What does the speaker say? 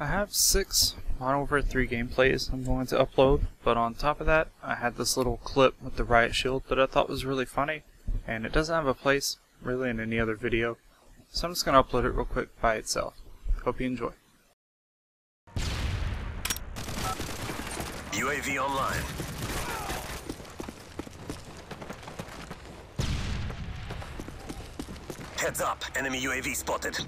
I have six Modern Warfare 3 gameplays I'm going to upload, but on top of that, I had this little clip with the riot shield that I thought was really funny, and it doesn't have a place really in any other video, so I'm just going to upload it real quick by itself. Hope you enjoy. UAV online. Heads up, enemy UAV spotted.